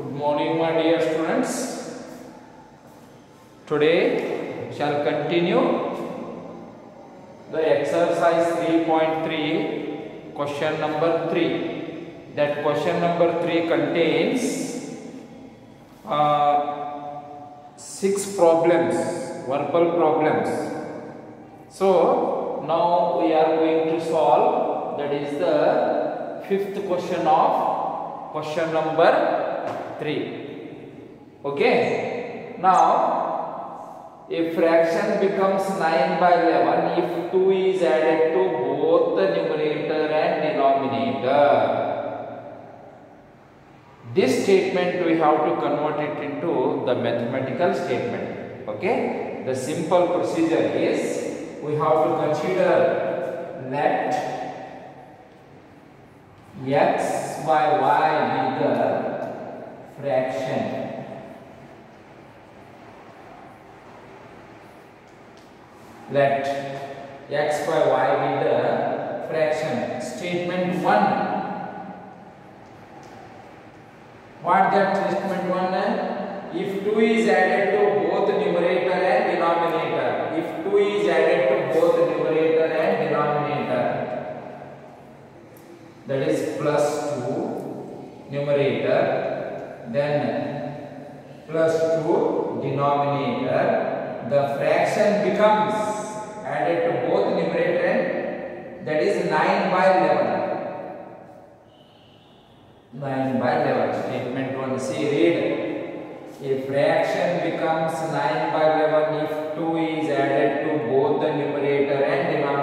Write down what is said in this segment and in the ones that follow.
Good morning, my dear students. Today we shall continue the exercise 3.3, question number 3. That question number 3 contains uh, six problems, verbal problems. So now we are going to solve that is the fifth question of question number 3. Okay. Now a fraction becomes 9 by 11 if 2 is added to both the numerator and denominator. This statement we have to convert it into the mathematical statement. Okay. The simple procedure is we have to consider let x by y be fraction let x by y be the fraction statement 1 what that statement 1 if 2 is added to both numerator and denominator if 2 is added to both numerator and denominator that is plus 2 numerator then plus 2 denominator the fraction becomes added to both numerator and that is 9 by 11 9 by 11 statement 1 see read. A fraction becomes 9 by 11 if 2 is added to both the numerator and denominator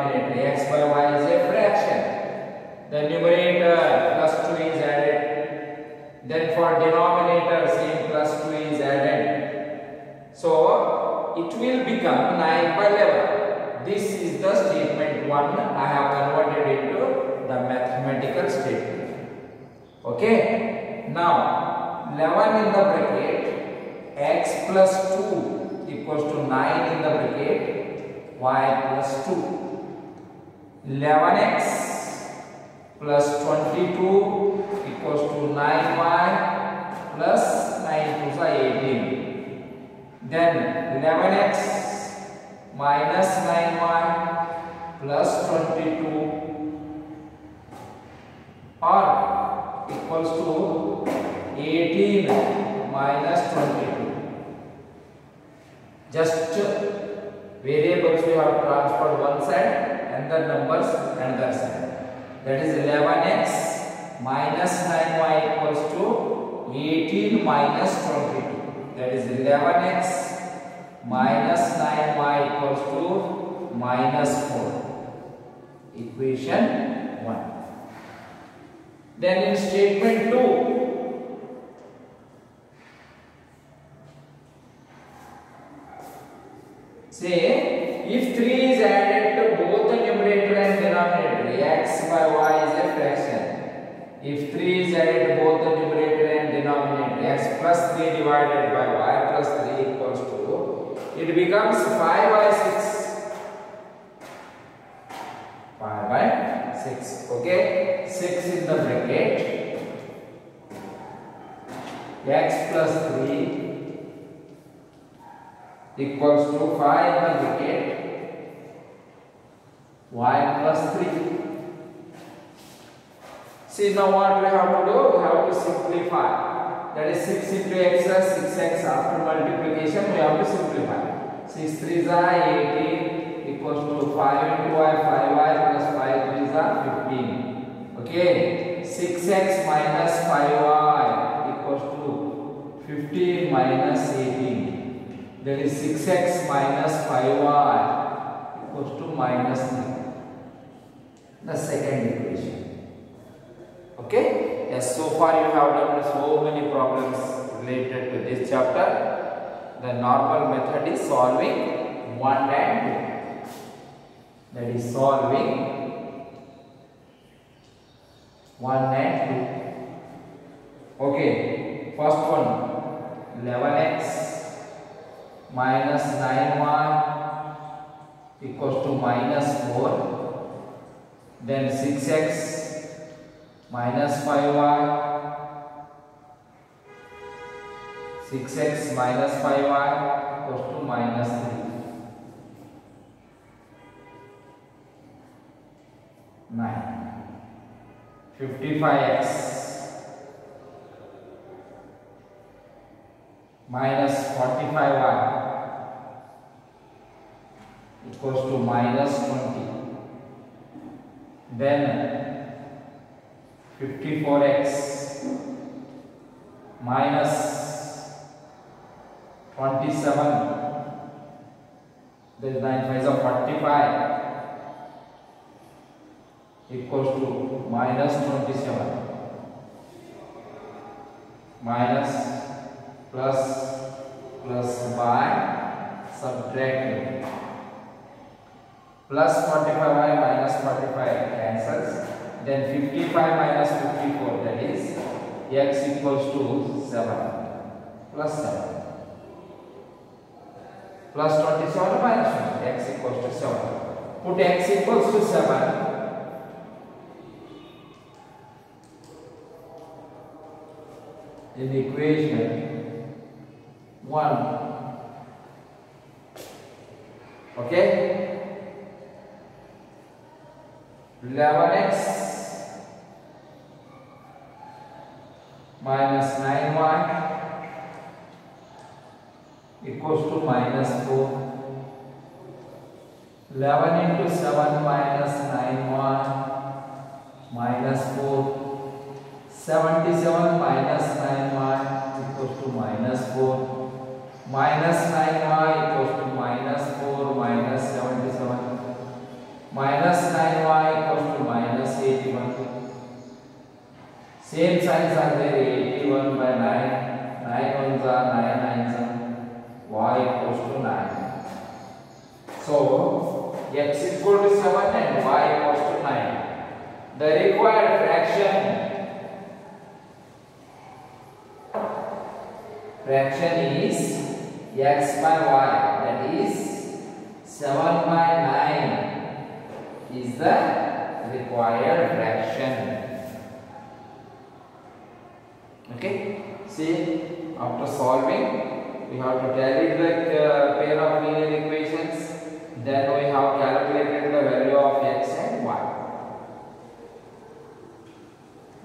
11x plus 22 equals to 9y plus 9 to the 18 then 11x minus 9y plus 22 or equals to 18 minus 22 just variables we have transferred one side that is 11x minus 9y equals to 18 minus 22 that is 11x minus 9y equals to minus 4 equation 1 then in statement 2 say by y is a fraction. If 3 is added to both the numerator and denominator. X plus 3 divided by y plus 3 equals to it becomes 5 by 6 5 by 6 okay? 6 in the bracket. X plus 3 equals to 5 in the bracket. Y plus 3 see now what we have to do we have to simplify. That is 6 into x plus 6x after multiplication we have to simplify. 6 3s are 18 equals to 5 into y 5y plus 5 3s are 15 okay? 6x minus 5y equals to 15 minus 18 that is 6x minus 5y equals to minus 3 the second equation okay? Yes so far you have done so many problems related to this chapter. The normal method is solving 1 and 2 that is solving 1 and 2 okay first one 11x minus 9y equals to minus 4 then 6x minus 5y 6x minus 5y equals to minus 3. 9. 55x minus 45y equals to minus 20. Then 54x minus 27 that is 9 5 of 45 equals to minus 27 minus plus plus by subtracting plus 45y minus 45 cancels then 55 minus 54 that is x equals to 7 plus 7 plus 27 minus 20 x equals to 7 put x equals to 7 in the equation 1 okay? 11x minus 9y equals to minus 4 11 into 7 minus 9y minus 4 77 minus 9y equals to minus 4 minus 9y equals to minus 4 minus 77 minus 9y same signs are there 81 by 9 9 ones are 9 nines are y equals to 9 so x equal to 7 and y equals to 9 the required fraction fraction is x by y that is 7 by 9 is the required fraction okay? See after solving we have to tally the uh, pair of linear equations. Then we have calculated the value of x and y.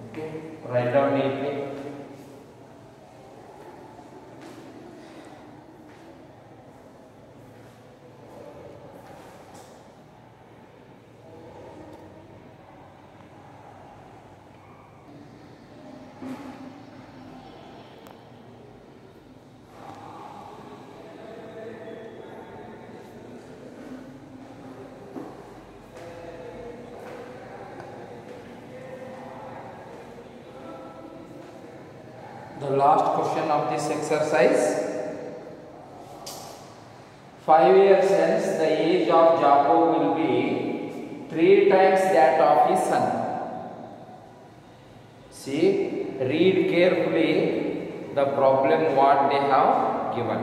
Okay? Write down neatly the last question of this exercise. Five years hence, the age of Jacob will be three times that of his son. See, read carefully the problem what they have given.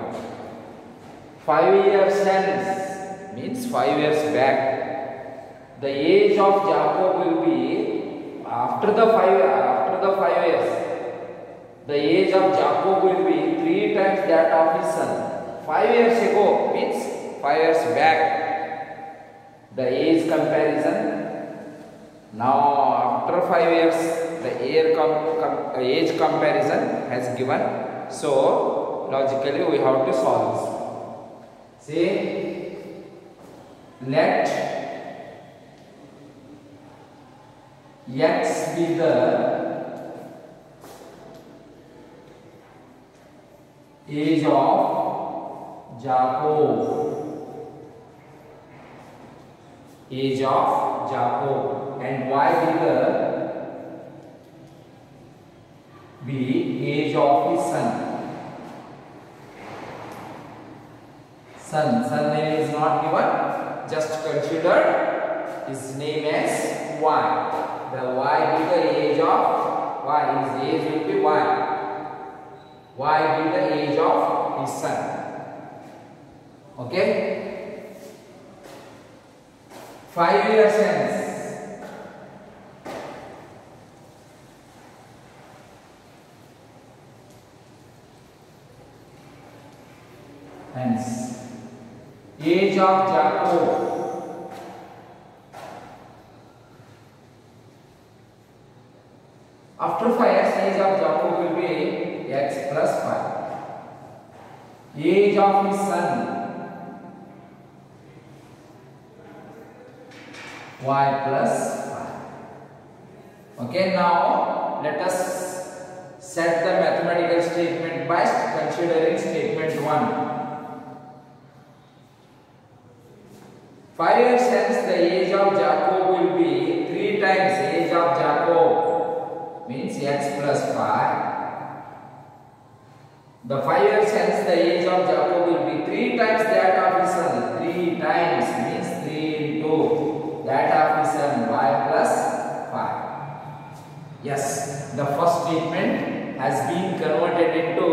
Five years hence means five years back. The age of Jacob will be after the five after the five years the age of Jacob will be three times that of his son. Five years ago means five years back. The age comparison. Now after five years, the age, com com age comparison has given. So logically we have to solve this. See, let x be the age of Jacob. Age of Jacob and y will be age of his son. Son, son name is not given. Just consider his name as y. The y be the age of y. His age will be y. Y be the age of his son. Okay? Five years hence. Hence. Age of Jacob. Y plus 5. Okay, now let us set the mathematical statement by considering statement 1. 5 years hence the age of Jacob will be 3 times age of Jacob means x plus 5. The 5 years hence the age of Jacob will be 3 times that of has been converted into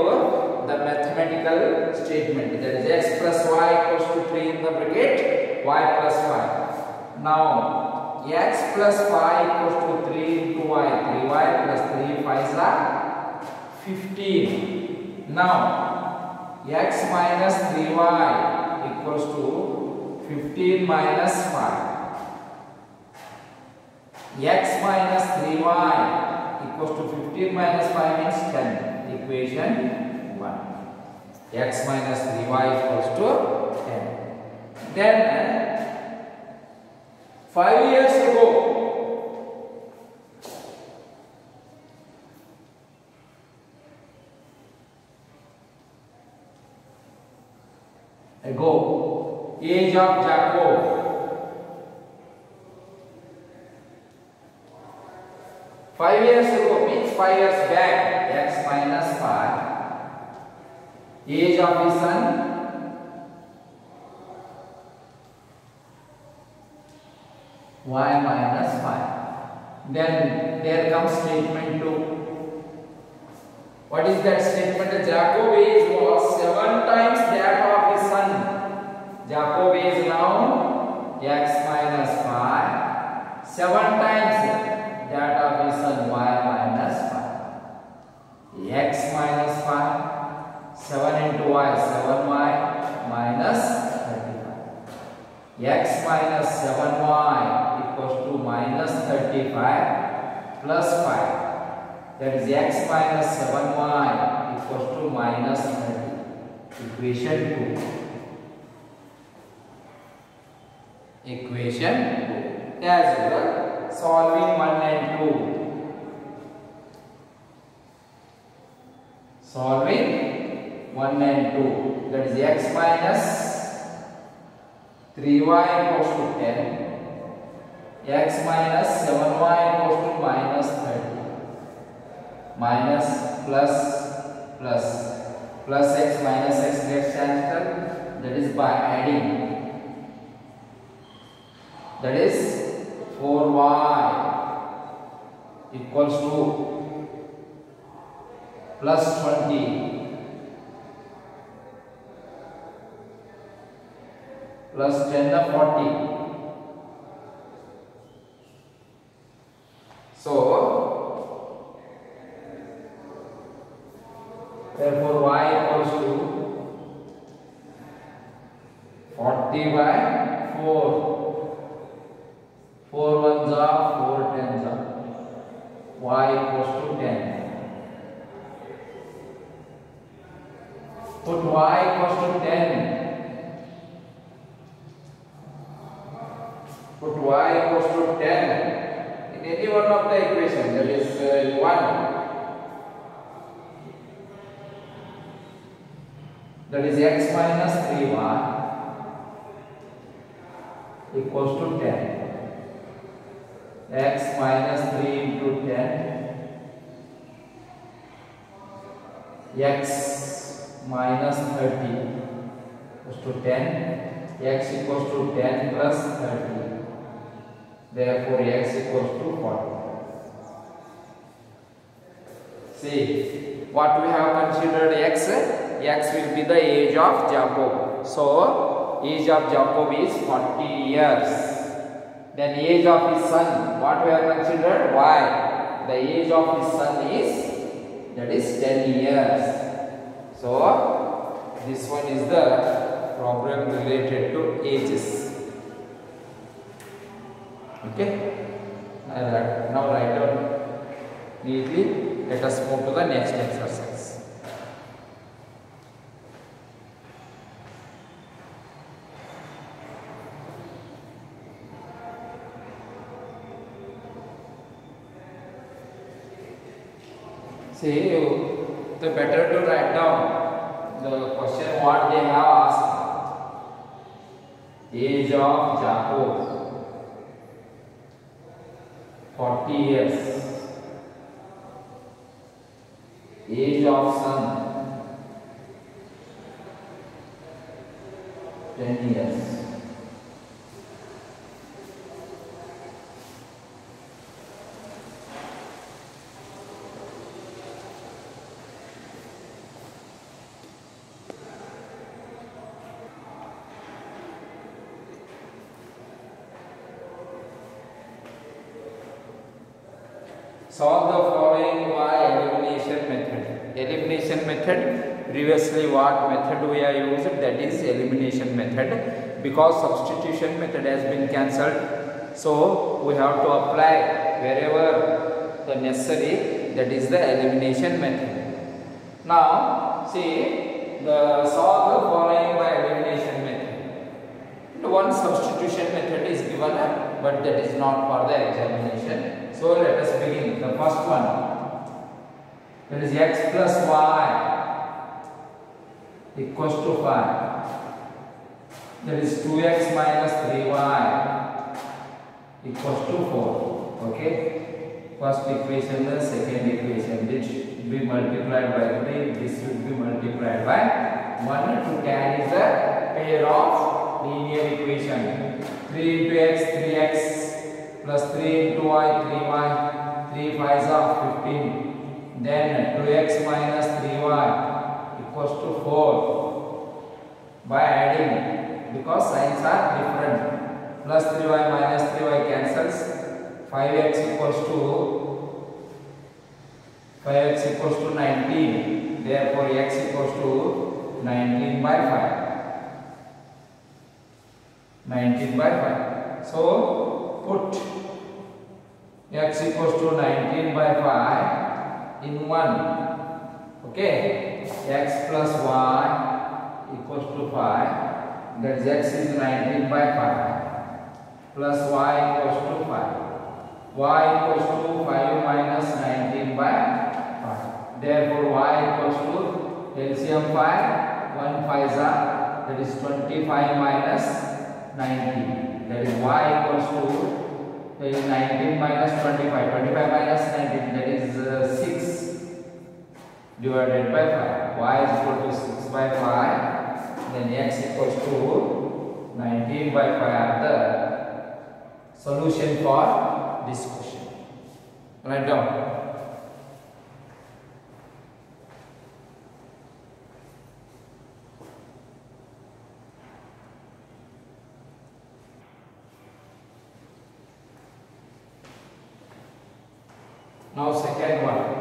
the mathematical statement. That is x plus y equals to 3 in the bracket y plus 5. Now, x plus 5 equals to 3 into y. 3y plus 3 5 are 15. Now, x minus 3y equals to 15 minus 5 x minus 3y equals to 15 minus 5 means 10 equation 1 x minus 3y equals to 10 then 5 years ago ago age of Jacob 5 years ago means 5 years back. X minus 5. Age of his son. y minus 5. Then there comes statement 2. What is that statement? The Jacobi's was 7 times that of his son. Jacobi is now x minus 5. 7 minus 5. 7 into y, 7y minus 35. x minus 7y equals to minus 35 plus 5. That is x minus 7y equals to minus 30. Equation 2. Equation 2. As well, solving 1 and 2. Solving 1 and 2. That is x minus 3y equals to 10. x minus 7y equals to minus 30. Minus plus plus plus x minus x gets cancelled. That is by adding. That is 4y equals to plus 20 plus 10 of 40 so therefore y equals to 40 by 4 4 ones are 4 tens are. Y equals to 10 put y equals to 10 put y equals to 10 in any one of the equation that is uh, 1 that is x minus 3y equals to 10 x minus 3 into 10 x minus 30 equals to 10 x equals to 10 plus 30 therefore x equals to 40 see what we have considered x x will be the age of jacob. So age of jacob is 40 years. Then age of his son, what we have considered? Y. The age of his son is, that is 10 years. So, this one is the problem related to ages. Okay. Now write down neatly. Let us move to the next exercise. See, you, the better to write down the question what they have asked. Age of Jacob, 40 years. Age of son, 10 years. Solve the following by elimination method. Elimination method, previously what method we are used that is elimination method because substitution method has been cancelled. So we have to apply wherever the necessary that is the elimination method. Now see the solve the following by elimination method. One substitution method is given but that is not for the examination. So let us begin. The first one that is x plus y equals to 5. That is 2x minus 3y equals to 4. Okay. First equation, the second equation. This should be multiplied by 3. This should be multiplied by 1 to carry the pair of linear equation. 3 into x, 3x plus 3 into y, 3y, 3 5s are 15. Then 2x minus 3y equals to 4 by adding because signs are different. Plus 3y minus 3y cancels. 5x equals to 5x equals to 19. Therefore, x equals to 19 by 5. 19 by 5. So, put x equals to 19 by 5 in 1. Okay. x plus y equals to 5. That is x is 19 by 5 plus y equals to 5. y equals to 5 minus 19 by 5. Therefore, y equals to LCM 5. 1 5 are that is 25 minus 19. That is y equals to 19 minus 25. 25 minus 19 that is uh, 6 divided by 5. y is equal to 6 by 5. Then x equals to 19 by 5 are the solution for this question. Write down. Now second one.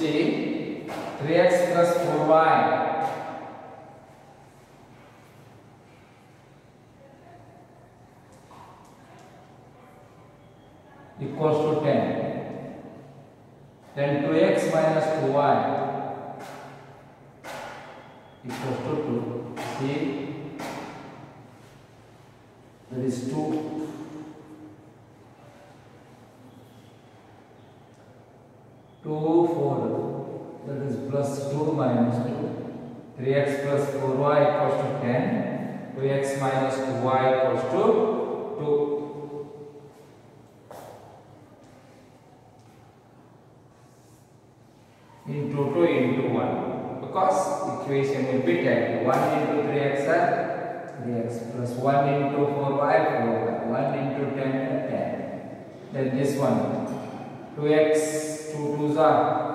See 3x plus 4y equals to 10. Then 2x minus 2y equals to 2. See, that is 2. 3x plus 4y equals to 10, 2x minus 2y equals to 2. into 2 into 1 because equation will be 10 1 into 3x 3x plus 1 into 4y 4y 1 into 10 10 then this one 2x 2 2s are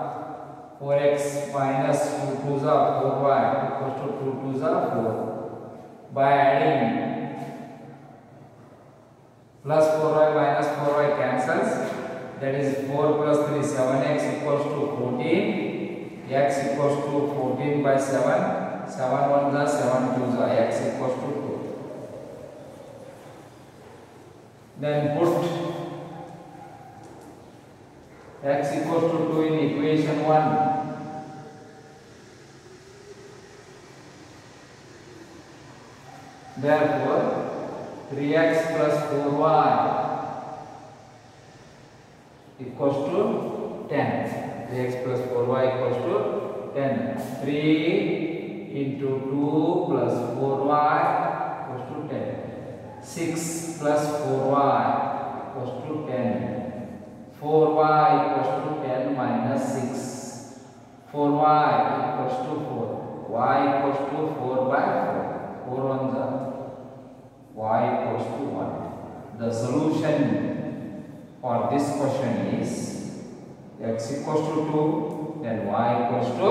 4x minus 2 2s are 4y equals to 2 2s are 4 by adding plus 4y minus 4y cancels that is 4 plus 3 7x equals to 14 x equals to 14 by 7 7 1 is 7 2 is x equals to 2 then put x equals to 2 in equation 1 Therefore, 3x plus 4y equals to 10. 3x plus 4y equals to 10. 3 into 2 plus 4y equals to 10. 6 plus 4y equals to 10. 4y equals to 10 minus 6. 4y equals to 4. y equals to 4 by 4. 4 on y equals to 1. The solution for this question is x equals to 2 then y equals to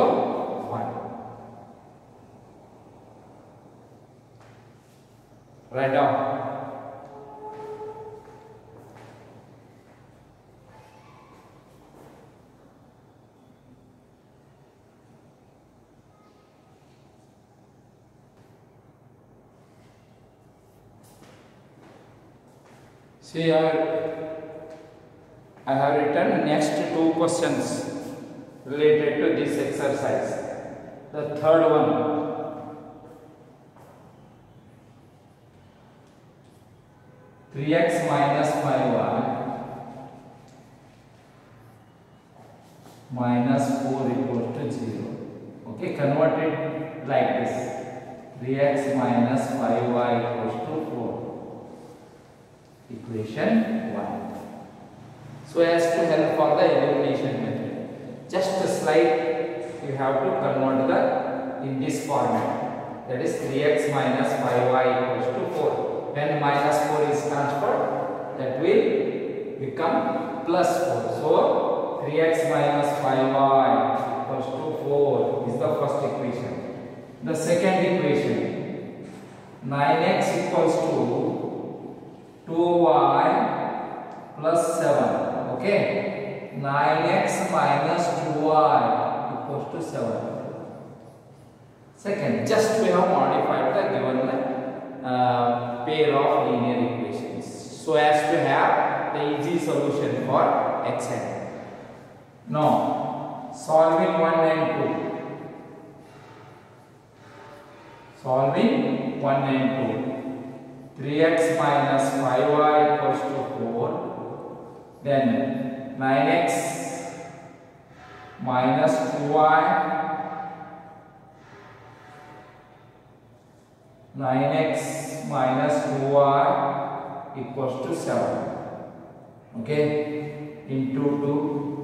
1. Write down. See here, I have written next two questions related to this exercise. The third one. Three x minus five y minus four equals to zero. Okay, convert it like this. Three x minus five y equals to four equation 1. So as to help for the elimination method, just a slide you have to convert the in this format. That is 3x minus 5y equals to 4. When minus 4 is transferred, that will become plus 4. So 3x minus 5y equals to 4 is the first equation. The second equation 9x equals to 2y plus 7 okay? 9x minus 2y equals to 7 second just we have modified the given uh, pair of linear equations. So as to have the easy solution for x and now solving 1 and 2 solving 1 and 2 3x minus 5y equals to 4 then 9x minus 2y 9x minus 2y equals to 7 okay into 2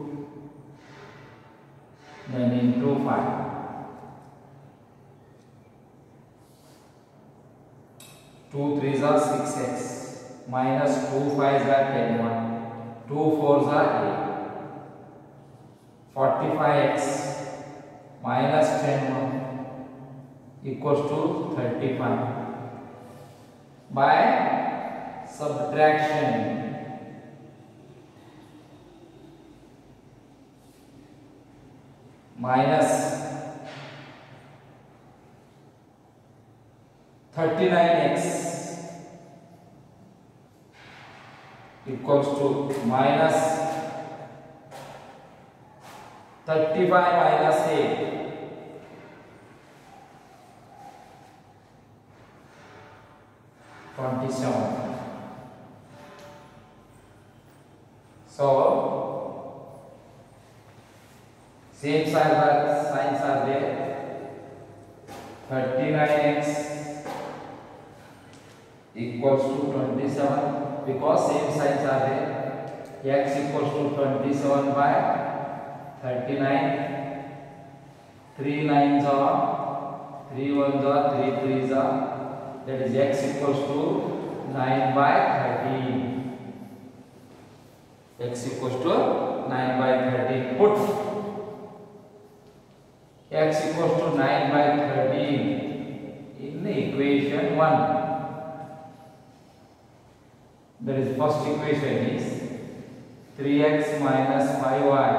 then into 5 2 3s are 6x minus 2 5s are 10 1 2 4s are 8 45x minus 10 1 equals to 35 by subtraction. Minus 39x equals to minus 35 minus 8 27 so same are, signs are there 39x equals to 27 because same signs are there x equals to 27 by 39 3 nines are 3 ones are 3 threes are that is x equals to 9 by 13 x equals to 9 by 13 put x equals to 9 by 13 in the equation 1 That is first equation is 3x minus 5y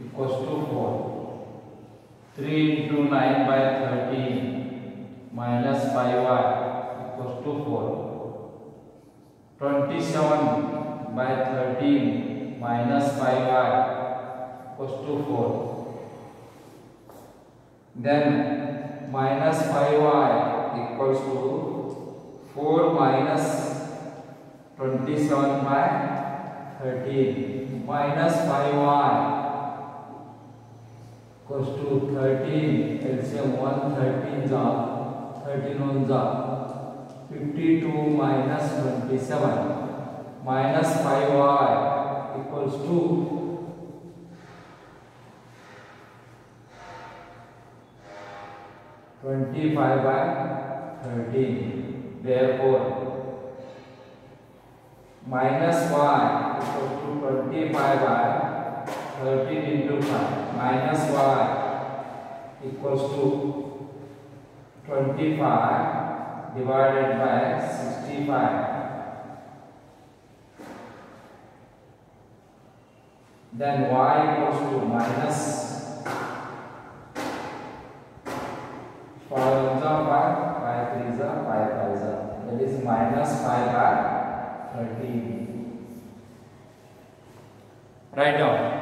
equals to 4. 3 into 9 by 13 minus 5y equals to 4. 27 by 13 minus 5y equals to 4. Then minus 5y equals to 4 minus 27 by 13 minus 5y equals to 13 LCM 1 13 जा 13 1 जा 52 minus 27 minus 5y equals to Twenty-five by thirteen. therefore minus y equal to 25 by 13 into 5 minus y equals to 25 divided by 65 then y equals to minus 5 by 3 is 5 That is minus five by thirteen. Write down.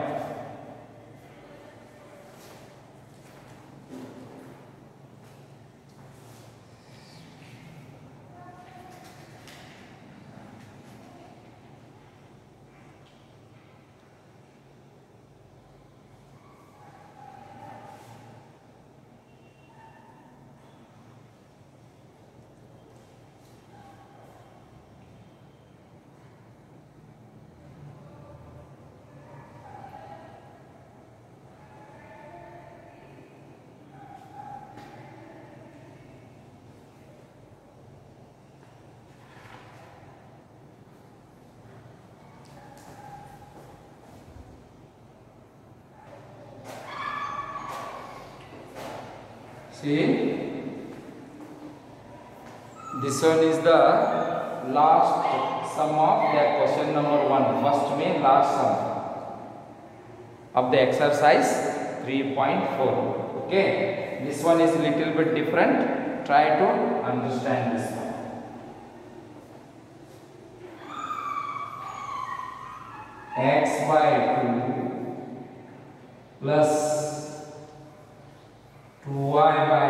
See, this one is the last sum of the question number one. First mean last sum of the exercise 3.4. Okay, this one is little bit different. Try to understand this one. x by 2 plus 2y by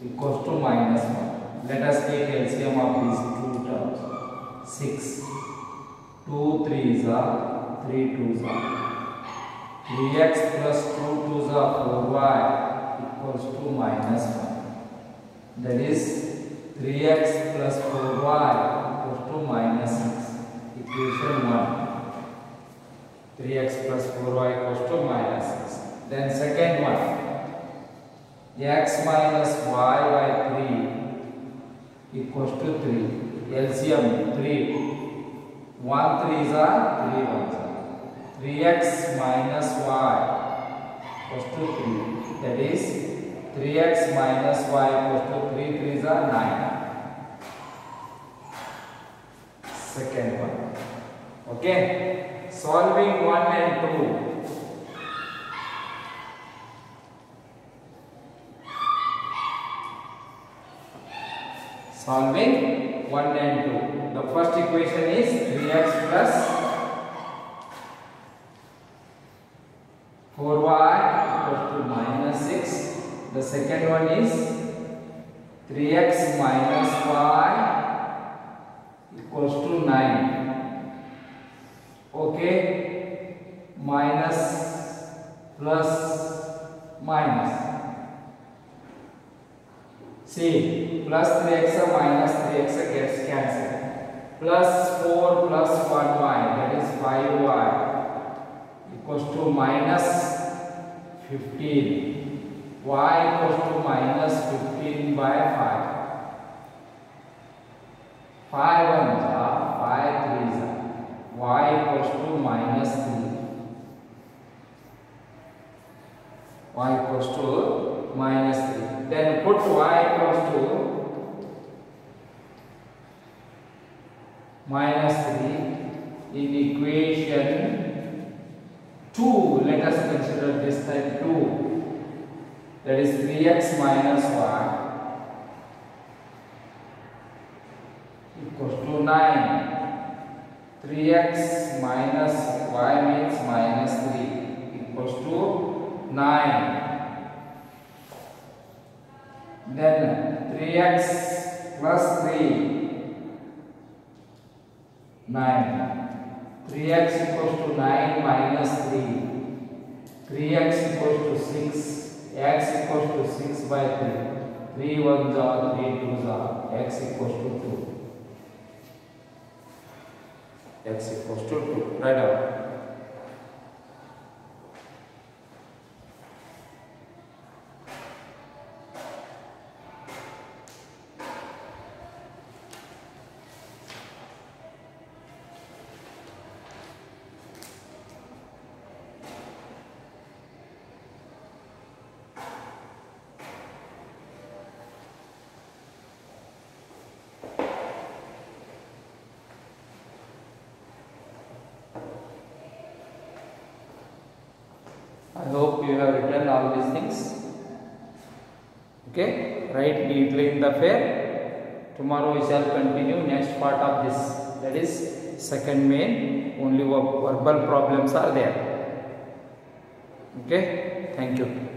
3 equals to minus 1. Let us take LCM of these two terms. 6. 2 3s are 3 2s are 3x plus 2 2s are 4y equals to minus 1. That is 3x plus 4y equals to minus 6. Equation 1. 3x plus 4y equals to minus 6. Then second one, x minus y by 3 equals to 3. LCM 3. 1 3s are 3 ones. 3x minus y equals to 3. That is 3x minus y equals to 3 3s are 9. Second one. Okay. Solving 1 and 2. Solving 1 and 2. The first equation is 3x plus 4y equals to minus 6. The second one is 3x minus y equals to 9. Okay, minus plus minus. See, plus 3x minus 3x gets cancelled. Plus 4 plus 1y, that is 5y, equals to minus 15. y equals to minus 15 by 5. 5 ones are 5 threes are. y equals to minus 3. y equals to minus 3. Y equals to minus 3 in equation 2 let us consider this type 2 that is 3x minus 1 equals to 9 3x minus y means minus 3 equals to 9 then 3x plus 3 9 3x equals to 9 minus 3 3x equals to 6 x equals to 6 by 3 3 1s are 3 2s are x equals to 2 x equals to 2 right out I hope you have written all these things. Okay, write neatly in the fair. Tomorrow we shall continue next part of this. That is second main. Only verbal problems are there. Okay, thank you.